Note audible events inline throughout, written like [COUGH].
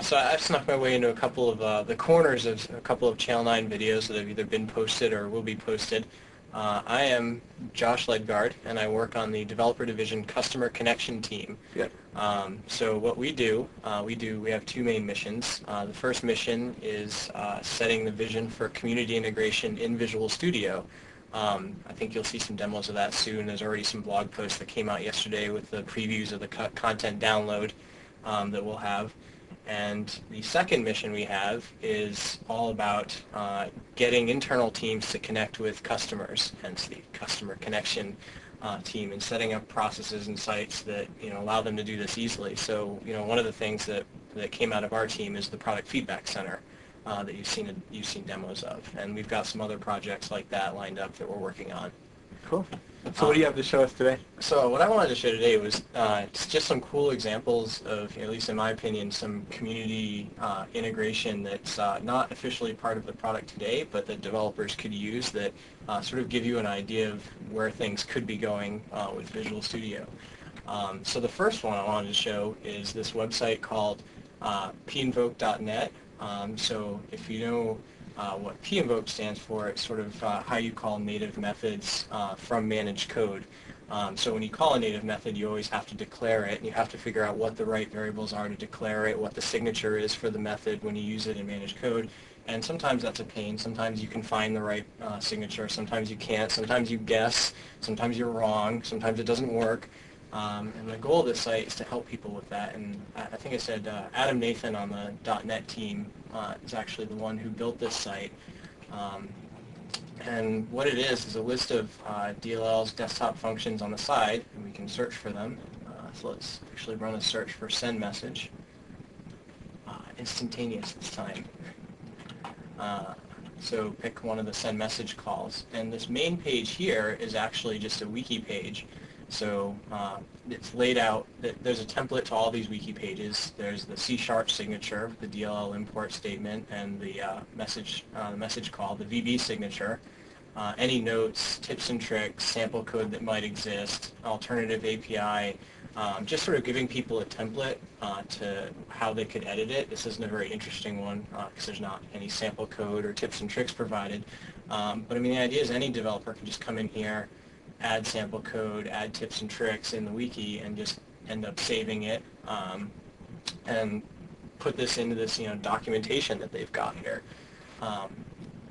So I've snuck my way into a couple of uh, the corners of a couple of Channel 9 videos that have either been posted or will be posted. Uh, I am Josh Ledgard, and I work on the Developer Division Customer Connection team. Yep. Um, so what we do, uh, we do, we have two main missions. Uh, the first mission is uh, setting the vision for community integration in Visual Studio. Um, I think you'll see some demos of that soon. There's already some blog posts that came out yesterday with the previews of the co- content download um, that we'll have. And the second mission we have is all about uh, getting internal teams to connect with customers, hence the customer connection uh, team, and setting up processes and sites that you know allow them to do this easily. So you know one of the things that, that came out of our team is the product feedback center uh, that you've seen you've seen demos of, and we've got some other projects like that lined up that we're working on. Cool. So what do you have to show us today? So what I wanted to show today was uh, just some cool examples of, you know, at least in my opinion, some community uh, integration that's uh, not officially part of the product today, but that developers could use that uh, sort of give you an idea of where things could be going uh, with Visual Studio. Um, so the first one I wanted to show is this website called uh, pinvoke.net. Um, so if you know uh, what pinvoke stands for. It's sort of uh, how you call native methods uh, from managed code. Um, so when you call a native method, you always have to declare it, and you have to figure out what the right variables are to declare it, what the signature is for the method when you use it in managed code. And sometimes that's a pain. Sometimes you can find the right uh, signature. Sometimes you can't. Sometimes you guess. Sometimes you're wrong. Sometimes it doesn't work. Um, and the goal of this site is to help people with that. And I, think I said uh, Adam Nathan on the .NET team uh, is actually the one who built this site. Um, and what it is is a list of uh, DLL's desktop functions on the side, and we can search for them. Uh, so let's actually run a search for send message. Uh, instantaneous this time. Uh, so pick one of the send message calls. And this main page here is actually just a wiki page so uh, it's laid out, that there's a template to all these wiki pages. There's the C-sharp signature, the DLL import statement, and the uh, message, uh, message call, the VB signature. Uh, any notes, tips and tricks, sample code that might exist, alternative API, um, just sort of giving people a template uh, to how they could edit it. This isn't a very interesting one because uh, there's not any sample code or tips and tricks provided. Um, but I mean, the idea is any developer can just come in here, add sample code, add tips and tricks in the wiki, and just end up saving it um, and put this into this you know documentation that they've got here. Um,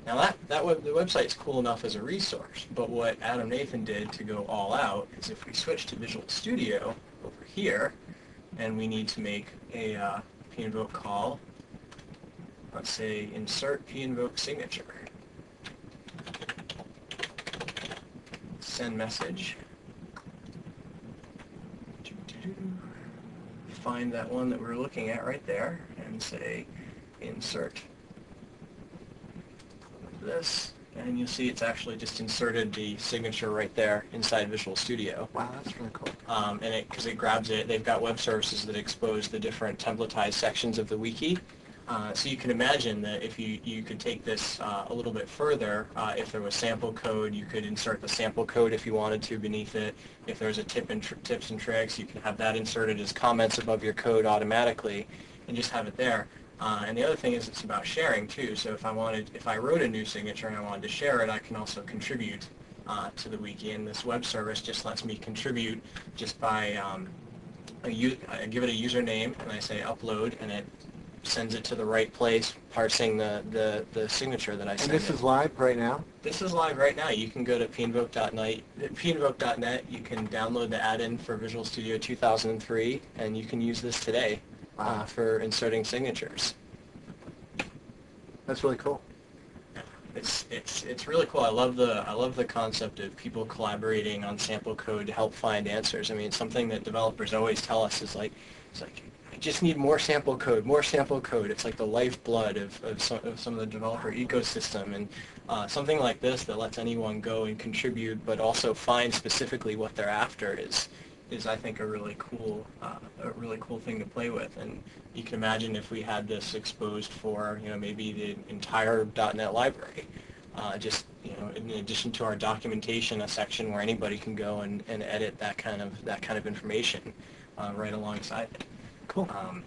now that that web, the website's cool enough as a resource, but what Adam Nathan did to go all out is if we switch to Visual Studio over here, and we need to make a uh, pinvoke call, let's say insert pinvoke signature. Send message. Find that one that we're looking at right there and say insert this and you'll see it's actually just inserted the signature right there inside Visual Studio. Wow, that's really cool. Um, and it because it grabs it, they've got web services that expose the different templatized sections of the wiki, uh, so you can imagine that if you, you could take this uh, a little bit further, uh, if there was sample code, you could insert the sample code if you wanted to beneath it. If there's a tip and tips and tricks, you can have that inserted as comments above your code automatically and just have it there. Uh, and the other thing is it's about sharing too. So if I wanted, if I wrote a new signature and I wanted to share it, I can also contribute uh, to the wiki. And this web service just lets me contribute just by um, I give it a username and I say upload and it sends it to the right place, parsing the, the, the signature that I sent And this it. is live right now? This is live right now. You can go to pinvoke.net, pinvoke.net. You can download the add-in for Visual Studio 2003, and you can use this today uh, for inserting signatures. That's really cool. It's it's it's really cool. I love the I love the concept of people collaborating on sample code to help find answers. I mean, something that developers always tell us is like it's like I just need more sample code, more sample code. It's like the lifeblood of, of, some, of some of the developer ecosystem. And uh, something like this that lets anyone go and contribute, but also find specifically what they're after is, is I think a really cool, uh, a really cool thing to play with. And you can imagine if we had this exposed for, you know, maybe the entire .NET library. Uh, just you know, in addition to our documentation, a section where anybody can go and, and edit that kind of that kind of information uh, right alongside it. Cool. Um,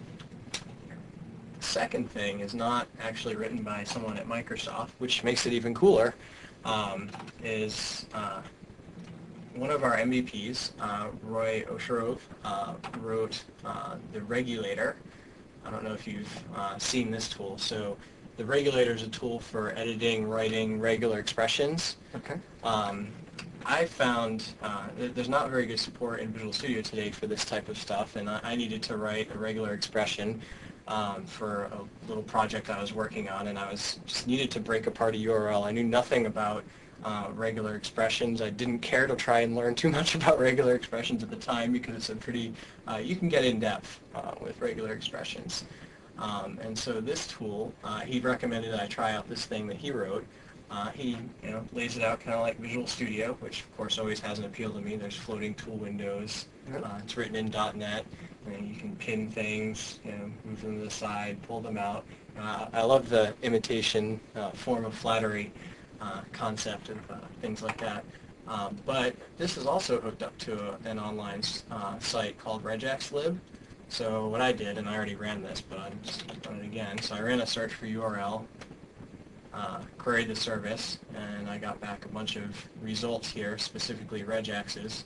second thing is not actually written by someone at Microsoft, which makes it even cooler, um, is uh, one of our MVPs, uh, Roy Osherove, uh, wrote uh, the regulator. I don't know if you've uh, seen this tool. So the regulator is a tool for editing, writing regular expressions. Okay. Um, I found uh, that there's not very good support in Visual Studio today for this type of stuff, and I, I needed to write a regular expression um, for a little project I was working on, and I was just needed to break apart a URL. I knew nothing about uh, regular expressions. I didn't care to try and learn [LAUGHS] too much about regular expressions at the time because it's a pretty, uh, you can get in depth uh, with regular expressions. Um, and so this tool, uh, he recommended I try out this thing that he wrote. Uh, he, you know, lays it out kind of like Visual Studio, which of course always has an appeal to me. There's floating tool windows. Yep. Uh, it's written in .NET, and you can pin things, you know, move them to the side, pull them out. Uh, I love the imitation uh, form of flattery uh, concept of uh, things like that. Um, but this is also hooked up to a, an online uh, site called regexlib. So what I did, and I already ran this, but I'm just run it again. So I ran a search for URL, uh, queried the service, and I got back a bunch of results here, specifically regexes.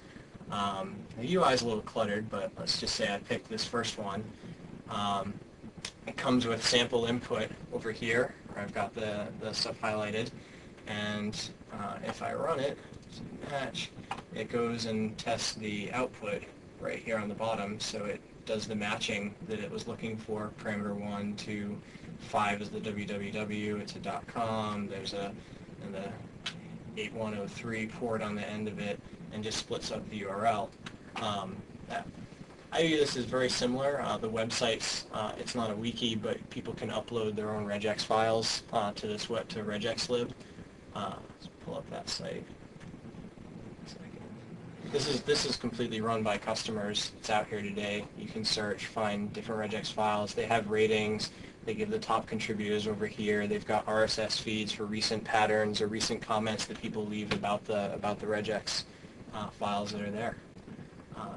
Um, the UI is a little cluttered, but let's just say I picked this first one. Um, it comes with sample input over here, where I've got the, the stuff highlighted. And uh, if I run it, match, it goes and tests the output right here on the bottom. So it does the matching that it was looking for. Parameter 1 to 5 is the www, it's a .com, there's a, and the 8103 port on the end of it, and just splits up the URL. Um, that, I view this as very similar. Uh, the website's, uh, it's not a wiki, but people can upload their own regex files uh, to this web to regexlib. Uh, let's pull up that site. This is this is completely run by customers. It's out here today. You can search, find different regex files. They have ratings. They give the top contributors over here. They've got RSS feeds for recent patterns or recent comments that people leave about the about the regex uh, files that are there. Uh,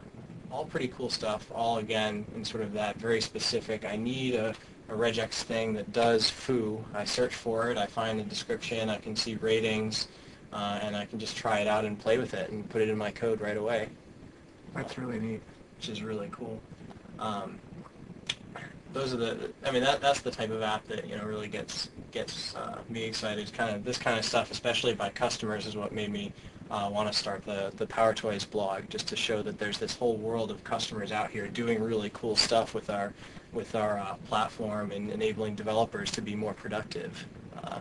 all pretty cool stuff. All again in sort of that very specific. I need a, a regex thing that does foo. I search for it. I find the description. I can see ratings. Uh, and I can just try it out and play with it and put it in my code right away, That's really neat. which is really cool. Um, those are the, I mean, that, that's the type of app that, you know, really gets, gets uh, me excited. Kind of, this kind of stuff, especially by customers, is what made me uh, want to start the, the Power Toys blog, just to show that there's this whole world of customers out here doing really cool stuff with our, with our uh, platform and enabling developers to be more productive. Uh,